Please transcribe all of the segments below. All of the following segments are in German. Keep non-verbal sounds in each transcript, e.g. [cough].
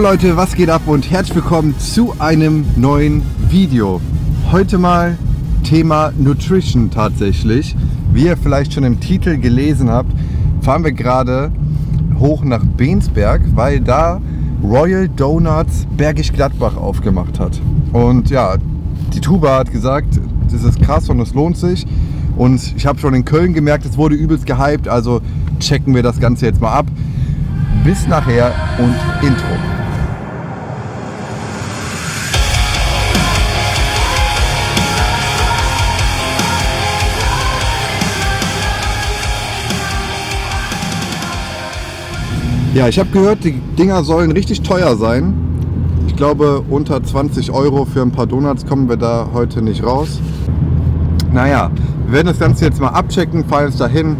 Leute, was geht ab und herzlich willkommen zu einem neuen Video. Heute mal Thema Nutrition tatsächlich. Wie ihr vielleicht schon im Titel gelesen habt, fahren wir gerade hoch nach Bensberg, weil da Royal Donuts Bergisch Gladbach aufgemacht hat. Und ja, die Tuba hat gesagt, das ist krass und es lohnt sich. Und ich habe schon in Köln gemerkt, es wurde übelst gehypt, also checken wir das Ganze jetzt mal ab. Bis nachher und Intro. Ja, ich habe gehört, die Dinger sollen richtig teuer sein. Ich glaube, unter 20 Euro für ein paar Donuts kommen wir da heute nicht raus. Naja, wir werden das Ganze jetzt mal abchecken, fahren jetzt dahin.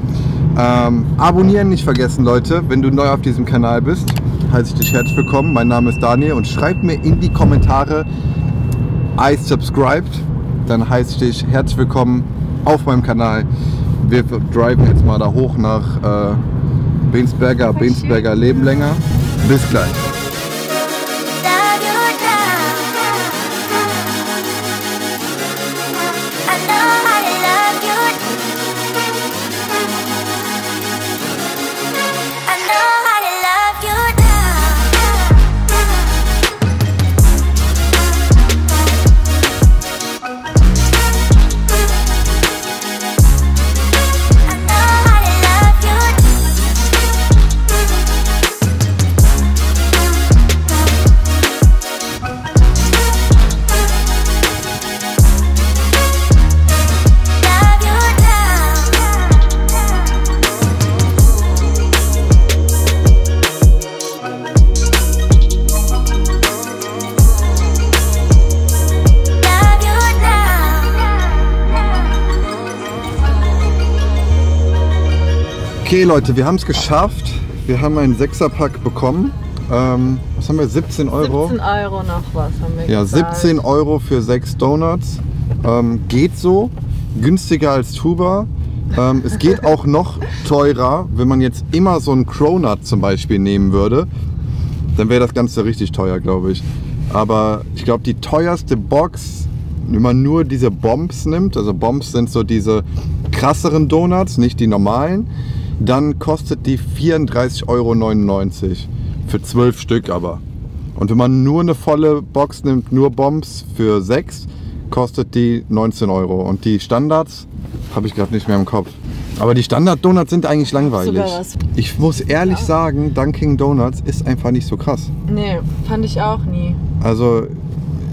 Ähm, abonnieren nicht vergessen, Leute. Wenn du neu auf diesem Kanal bist, heiße ich dich herzlich willkommen. Mein Name ist Daniel und schreib mir in die Kommentare I subscribed. Dann heiße ich dich herzlich willkommen auf meinem Kanal. Wir driven jetzt mal da hoch nach äh, Bensberger, Bensberger Leben länger. Bis gleich. Okay Leute, wir haben es geschafft. Wir haben einen Sechserpack bekommen. Ähm, was haben wir? 17 Euro? 17 Euro noch was haben wir Ja, gezahlt. 17 Euro für sechs Donuts. Ähm, geht so. Günstiger als Tuba. Ähm, es geht [laughs] auch noch teurer, wenn man jetzt immer so einen Cronut zum Beispiel nehmen würde. Dann wäre das Ganze richtig teuer, glaube ich. Aber ich glaube, die teuerste Box, wenn man nur diese Bombs nimmt, also Bombs sind so diese krasseren Donuts, nicht die normalen, dann kostet die 34,99 Euro. Für 12 Stück aber. Und wenn man nur eine volle Box nimmt, nur Bombs für 6, kostet die 19 Euro. Und die Standards habe ich gerade nicht mehr im Kopf. Aber die Standard-Donuts sind eigentlich langweilig. Ich muss ehrlich sagen, Dunkin' Donuts ist einfach nicht so krass. Nee, fand ich auch nie. Also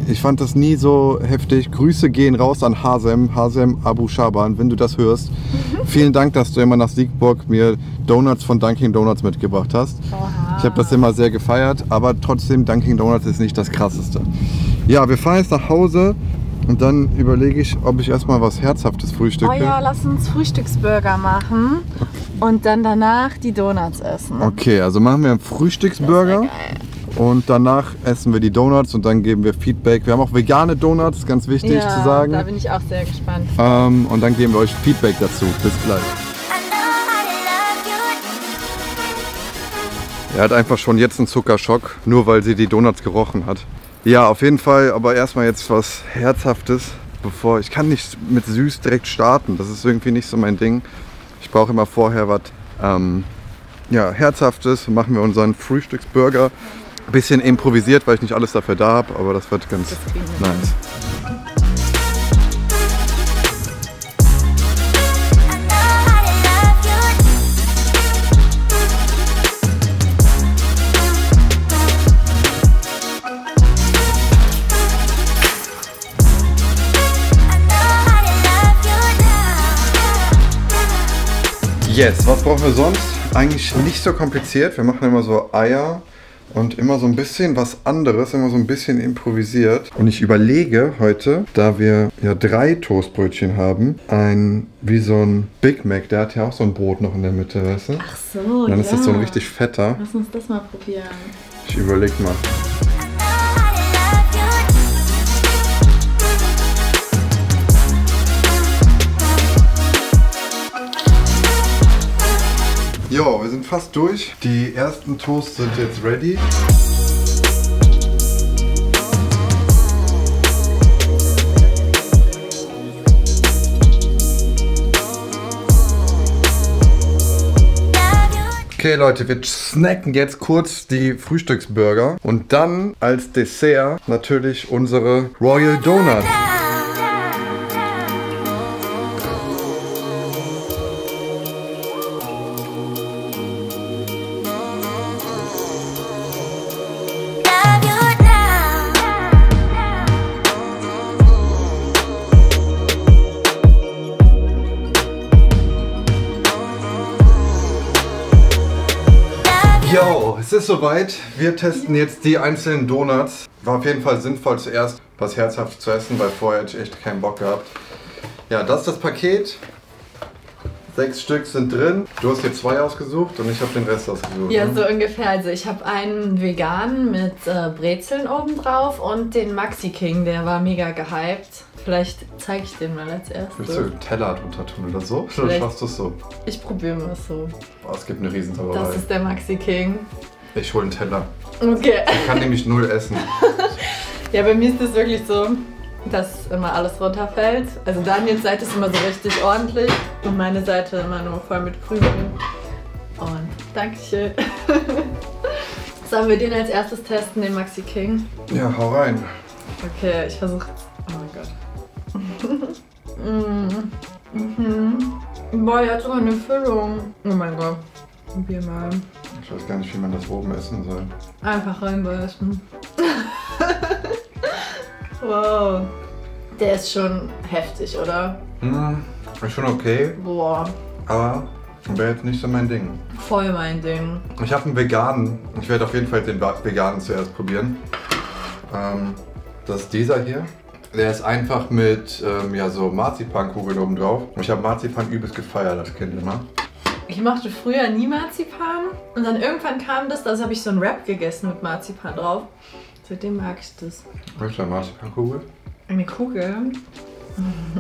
ich fand das nie so heftig. Grüße gehen raus an Hasem, Hasem Abu Shaban, wenn du das hörst. [laughs] Vielen Dank, dass du immer nach Siegburg mir Donuts von Dunkin' Donuts mitgebracht hast. Oha. Ich habe das immer sehr gefeiert, aber trotzdem Dunkin' Donuts ist nicht das krasseste. Ja, wir fahren jetzt nach Hause und dann überlege ich, ob ich erstmal was Herzhaftes frühstücke. Oh ja, lass uns Frühstücksburger machen und dann danach die Donuts essen. Okay, also machen wir einen Frühstücksburger. Geil. Und danach essen wir die Donuts und dann geben wir Feedback. Wir haben auch vegane Donuts, ganz wichtig ja, zu sagen. da bin ich auch sehr gespannt. Ähm, und dann geben wir euch Feedback dazu. Bis gleich. Er hat einfach schon jetzt einen Zuckerschock, nur weil sie die Donuts gerochen hat. Ja, auf jeden Fall, aber erstmal jetzt was Herzhaftes, bevor ich kann nicht mit süß direkt starten. Das ist irgendwie nicht so mein Ding. Ich brauche immer vorher was ähm, ja, Herzhaftes. Machen wir unseren Frühstücksburger. Bisschen improvisiert, weil ich nicht alles dafür da habe, aber das wird ganz Das nice. Yes, was brauchen wir sonst? Eigentlich nicht so kompliziert. Wir machen immer so Eier und immer so ein bisschen was anderes, immer so ein bisschen improvisiert. Und ich überlege heute, da wir ja drei Toastbrötchen haben, ein wie so ein Big Mac, der hat ja auch so ein Brot noch in der Mitte, weißt du? Ach so, Und dann ja. ist das so ein richtig fetter. Lass uns das mal probieren. Ich überlege mal. fast durch. Die ersten Toasts sind jetzt ready. Okay Leute, wir snacken jetzt kurz die Frühstücksburger und dann als Dessert natürlich unsere Royal Donuts. Ist soweit. Wir testen jetzt die einzelnen Donuts. War auf jeden Fall sinnvoll zuerst was herzhaft zu essen, weil vorher hätte ich echt keinen Bock gehabt. Ja, das ist das Paket. Sechs Stück sind drin. Du hast dir zwei ausgesucht und ich habe den Rest ausgesucht. Ja, ne? so ungefähr. Also ich habe einen veganen mit äh, Brezeln obendrauf und den Maxi King, der war mega gehypt. Vielleicht zeige ich den mal als Willst erstes. du Teller drunter tun oder so? [laughs] Oder Vielleicht. schaffst du es so? Ich probiere mal so. Boah, es gibt eine Riesensauerei. Das ist der Maxi King. Ich hole einen Teller. Okay. Ich kann nämlich null essen. [laughs] Ja, bei mir ist es wirklich so, dass immer alles runterfällt. Also Daniels Seite ist immer so richtig ordentlich und meine Seite immer nur voll mit Krümeln. Und Dankeschön. [laughs] Sollen wir den als erstes testen, den Maxi King? Ja, hau rein. Okay, ich versuche. Oh mein Gott. [laughs] mm. mhm. Boah, der hat sogar eine Füllung. Oh mein Gott. Probier mal. Ich weiß gar nicht, wie man das oben essen soll. Einfach reinbeißen. [laughs] wow. Der ist schon heftig, oder? Hm, ist schon okay, Boah, aber wäre jetzt nicht so mein Ding. voll mein Ding. Ich habe einen veganen. Ich werde auf jeden Fall den veganen zuerst probieren. Ähm, das ist dieser hier. Der ist einfach mit ähm, ja, so Marzipankugeln oben drauf. Und Ich habe Marzipan übelst gefeiert als Kind immer. Ich mochte früher nie Marzipan und dann irgendwann kam das, also habe ich so einen Wrap gegessen mit Marzipan drauf. Seitdem mag ich das. Möchtest du eine Marzipankugel? Eine Kugel. Mm.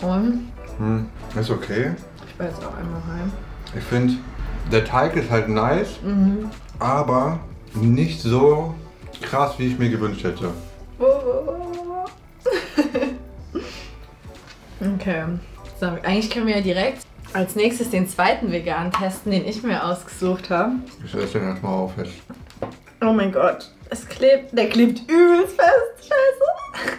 Und Hm, ist okay. ich beiß auch einmal rein. Ich finde, der Teig ist halt nice, Mhm. aber nicht so krass, wie ich mir gewünscht hätte. [laughs] okay. So, eigentlich können wir ja direkt als nächstes den zweiten vegan testen, den ich mir ausgesucht habe. Ich esse den erstmal auf jetzt. Oh mein Gott. Es klebt. Der klebt übelst fest. Scheiße.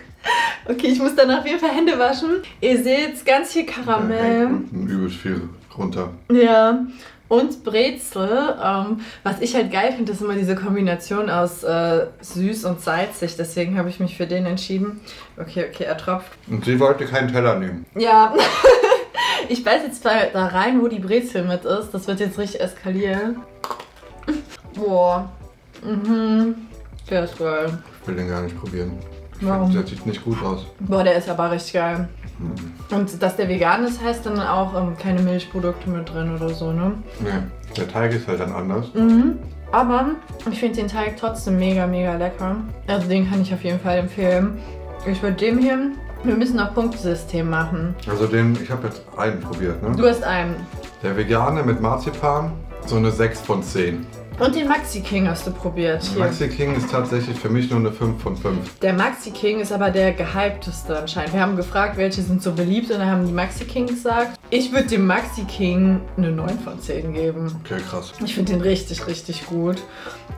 Okay, ich muss dann auf jeden Fall Hände waschen. Ihr seht ganz viel Karamell. unten übelst viel runter. Ja. Und Brezel. Ähm, was ich halt geil finde, ist immer diese Kombination aus äh, süß und salzig. Deswegen habe ich mich für den entschieden. Okay, okay, er tropft. Und sie wollte keinen Teller nehmen. Ja. [laughs] ich beiß jetzt da rein, wo die Brezel mit ist. Das wird jetzt richtig eskalieren. Boah. Mhm. Der ist geil. Ich will den gar nicht probieren. Warum? der sieht nicht gut aus. Boah, der ist aber richtig geil. Und dass der vegan ist, heißt dann auch ähm, keine Milchprodukte mit drin oder so, ne? Nee, der Teig ist halt dann anders. Mhm. Aber ich finde den Teig trotzdem mega, mega lecker. Also den kann ich auf jeden Fall empfehlen. Ich würde dem hier, wir müssen noch Punktesystem machen. Also den, ich habe jetzt einen probiert, ne? Du hast einen. Der vegane mit Marzipan, so eine 6 von 10. Und den Maxi King hast du probiert. Hier. Maxi King ist tatsächlich für mich nur eine 5 von 5. Der Maxi King ist aber der gehypteste anscheinend. Wir haben gefragt, welche sind so beliebt und dann haben die Maxi King gesagt. Ich würde dem Maxi King eine 9 von 10 geben. Okay, krass. Ich finde den richtig, richtig gut.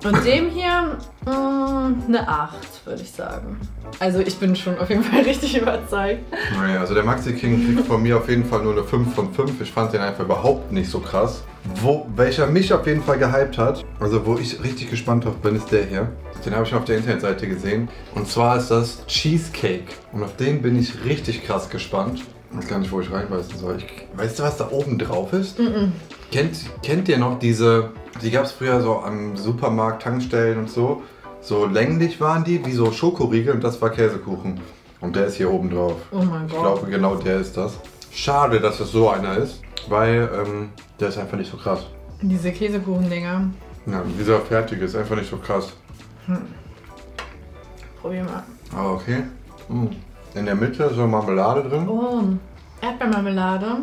Und dem hier mh, eine 8, würde ich sagen. Also ich bin schon auf jeden Fall [laughs] richtig überzeugt. Naja, also der Maxi King kriegt von mir auf jeden Fall nur eine 5 von 5. Ich fand den einfach überhaupt nicht so krass. Wo, welcher mich auf jeden Fall gehypt hat, also wo ich richtig gespannt drauf bin, ist der hier. Den habe ich schon auf der Internetseite gesehen. Und zwar ist das Cheesecake. Und auf den bin ich richtig krass gespannt. Ich weiß gar nicht, wo ich reinbeißen soll. Ich, weißt du, was da oben drauf ist? Kennt, kennt ihr noch diese, die gab es früher so am Supermarkt, Tankstellen und so. So länglich waren die, wie so Schokoriegel und das war Käsekuchen. Und der ist hier oben drauf. Oh mein Ich Gott. glaube, genau der ist das. Schade, dass es so einer ist, weil ähm, der ist einfach nicht so krass. Diese Käsekuchen-Dinger. Ja, dieser fertige ist einfach nicht so krass. Probier mal. Aber okay. Mm. In der Mitte so Marmelade drin. Oh, Erdbeermarmelade.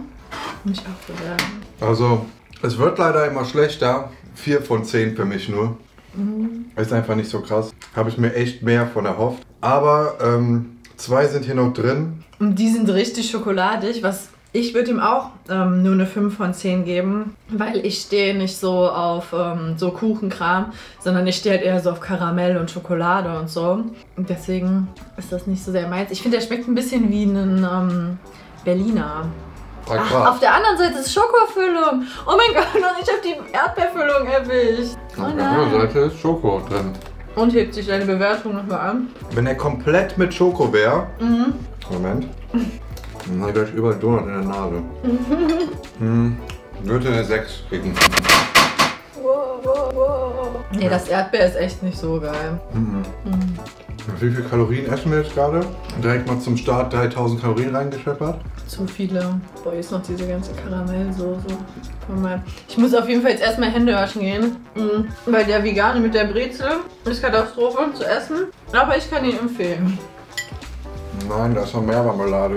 Muss ich auch bewerben. Also, es wird leider immer schlechter. 4 von 10 für mich nur. Mhm. Ist einfach nicht so krass. Habe ich mir echt mehr von erhofft. Aber ähm, zwei sind hier noch drin. Und die sind richtig schokoladig, was Ich würde ihm auch ähm, nur eine 5 von 10 geben, weil ich stehe nicht so auf ähm, so Kuchenkram, sondern ich stehe halt eher so auf Karamell und Schokolade und so. Und deswegen ist das nicht so sehr meins. Ich finde, der schmeckt ein bisschen wie ein ähm, Berliner. Ach, auf der anderen Seite ist Schokofüllung. Oh mein Gott, und ich habe die Erdbeerfüllung erwischt. Oh Auf der anderen. Seite ist Schoko drin. Und hebt sich deine Bewertung nochmal an. Wenn er komplett mit Schoko wäre. Mhm. Moment. Dann habe ich gleich überall Donut in der Nase. hm, würde eine 6 kriegen. Nee, das Erdbeer ist echt nicht so geil. Mhm. Wie viele Kalorien essen wir jetzt gerade? Direkt mal zum Start 3000 Kalorien reingeschleppert. Zu viele. Boah, hier ist noch diese ganze Karamellsoße. Ich muss auf jeden Fall jetzt erstmal Hände waschen gehen. Mhm. Weil der Vegane mit der Brezel ist Katastrophe zu essen. Aber ich kann ihn empfehlen. Nein, da ist noch mehr Marmelade.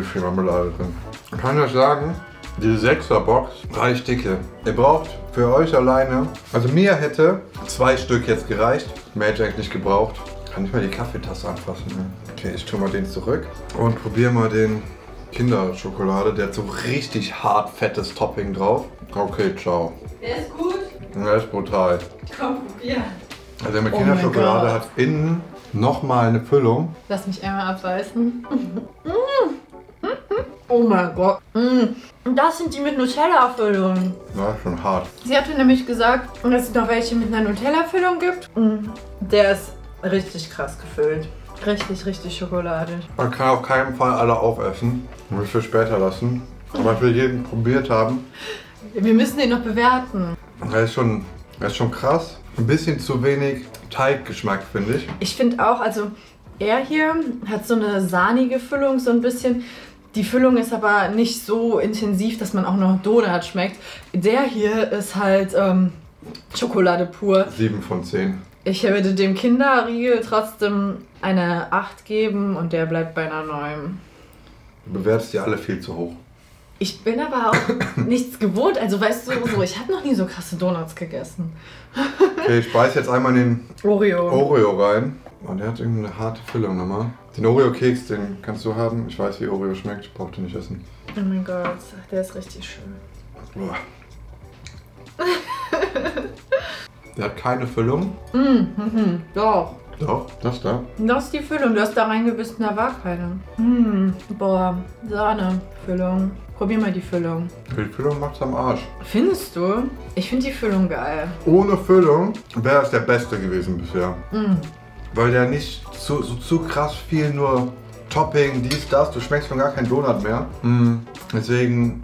Ist viel Marmelade drin. Ich kann euch sagen, diese 6er Box reicht dicke. Ihr braucht für euch alleine, also mir hätte zwei Stück jetzt gereicht. Mehr hätte ich eigentlich nicht gebraucht. Kann ich mal die Kaffeetasse anfassen. Ne? Okay, ich tue mal den zurück und probiere mal den Kinderschokolade. Der hat so richtig hart fettes Topping drauf. Okay, ciao. Der ist gut. Der ist brutal. Komm, probieren. Also der mit Oh Kinderschokolade hat innen nochmal eine Füllung. Lass mich einmal abreißen. Oh mein Gott. Mm. Und das sind die mit Nutella-Füllung. Ja, schon hart. Sie hatte nämlich gesagt, dass es noch welche mit einer Nutella-Füllung gibt. Mm. Der ist richtig krass gefüllt. Richtig, richtig schokoladig. Man kann auf keinen Fall alle aufessen. Muss für später lassen. Aber ich will jeden probiert haben. Wir müssen den noch bewerten. Er ist schon, er ist schon krass. Ein bisschen zu wenig Teiggeschmack, finde ich. Ich finde auch, also er hier hat so eine sahnige Füllung, so ein bisschen. Die Füllung ist aber nicht so intensiv, dass man auch noch Donut schmeckt. Der hier ist halt ähm, Schokolade pur. 7 von 10. Ich würde dem Kinderriegel trotzdem eine 8 geben und der bleibt bei einer 9. Du bewertest die alle viel zu hoch. Ich bin aber auch [coughs] nichts gewohnt. Also weißt du, so, ich habe noch nie so krasse Donuts gegessen. [laughs] Okay, ich beiß jetzt einmal in den Oreo. Oreo rein. Oh, der hat irgendeine harte Füllung nochmal. Den Oreo-Keks, den kannst du haben. Ich weiß, wie Oreo schmeckt. Braucht ihr nicht essen. Oh mein Gott, der ist richtig schön. Boah. Der hat keine Füllung. Mhm, doch. Doch, das da. Das ist die Füllung. Du hast da reingebissen, da war keine. Mm, boah, Sahne-Füllung. Probier mal die Füllung. Die Füllung macht's am Arsch. Findest du? Ich finde die Füllung geil. Ohne Füllung wäre es der beste gewesen bisher. Mm. Weil der nicht zu, so zu krass viel nur Topping, dies, das. Du schmeckst von gar keinen Donut mehr. Mm. Deswegen,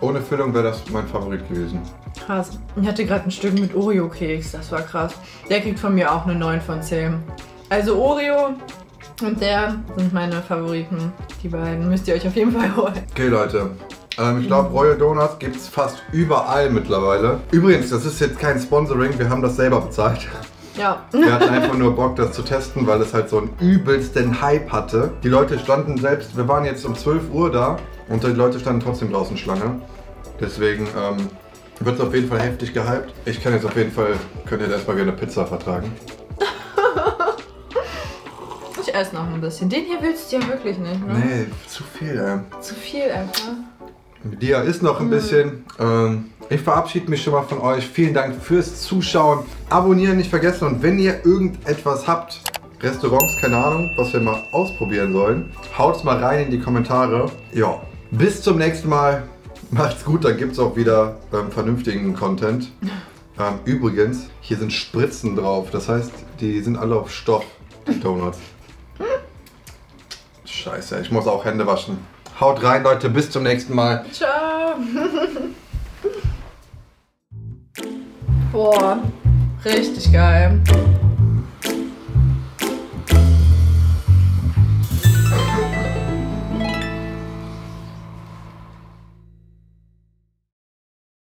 ohne Füllung wäre das mein Favorit gewesen. Krass. Ich hatte gerade ein Stück mit Oreo-Keks. Das war krass. Der kriegt von mir auch eine 9 von 10. Also Oreo und der sind meine Favoriten. Die beiden müsst ihr euch auf jeden Fall holen. Okay, Leute. Ähm, ich glaube, Royal Donuts gibt es fast überall mittlerweile. Übrigens, das ist jetzt kein Sponsoring, wir haben das selber bezahlt. Ja. Wir hatten einfach nur Bock, das zu testen, weil es halt so einen übelsten Hype hatte. Die Leute standen selbst, wir waren jetzt um 12 Uhr da und die Leute standen trotzdem draußen Schlange. Deswegen ähm, wird es auf jeden Fall heftig gehypt. Ich kann jetzt auf jeden Fall, könnt ihr jetzt erstmal gerne Pizza vertragen. [laughs] Ich esse noch ein bisschen. Den hier willst du ja wirklich nicht, ne? Nee, zu viel, ey. Zu viel einfach. Dia ist noch ein bisschen. Ähm, ich verabschiede mich schon mal von euch. Vielen Dank fürs Zuschauen. Abonnieren nicht vergessen. Und wenn ihr irgendetwas habt, Restaurants, keine Ahnung, was wir mal ausprobieren sollen, haut's mal rein in die Kommentare. Ja, bis zum nächsten Mal. Macht's gut, dann gibt's auch wieder ähm, vernünftigen Content. Ähm, übrigens, hier sind Spritzen drauf. Das heißt, die sind alle auf Stoff, die Donuts. Scheiße, ich muss auch Hände waschen. Haut rein, Leute. Bis zum nächsten Mal. Ciao. Boah, richtig geil.